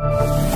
you